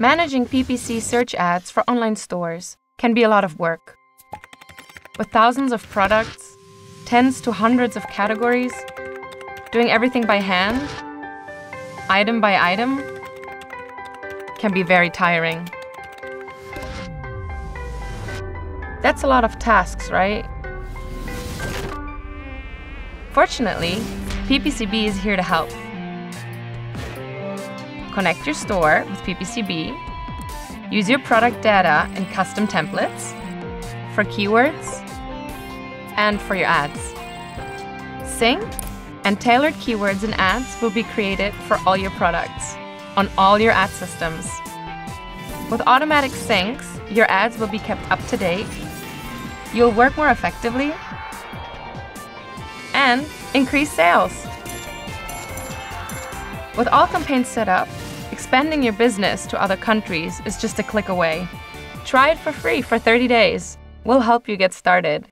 Managing PPC search ads for online stores can be a lot of work. With thousands of products, tens to hundreds of categories, doing everything by hand, item by item, can be very tiring. That's a lot of tasks, right? Fortunately, PPC Bee is here to help. Connect your store with PPC Bee, use your product data and custom templates for keywords and for your ads. Sync and tailored keywords and ads will be created for all your products on all your ad systems. With automatic syncs, your ads will be kept up to date, you'll work more effectively, and increase sales. With all campaigns set up, expanding your business to other countries is just a click away. Try it for free for 30 days. We'll help you get started.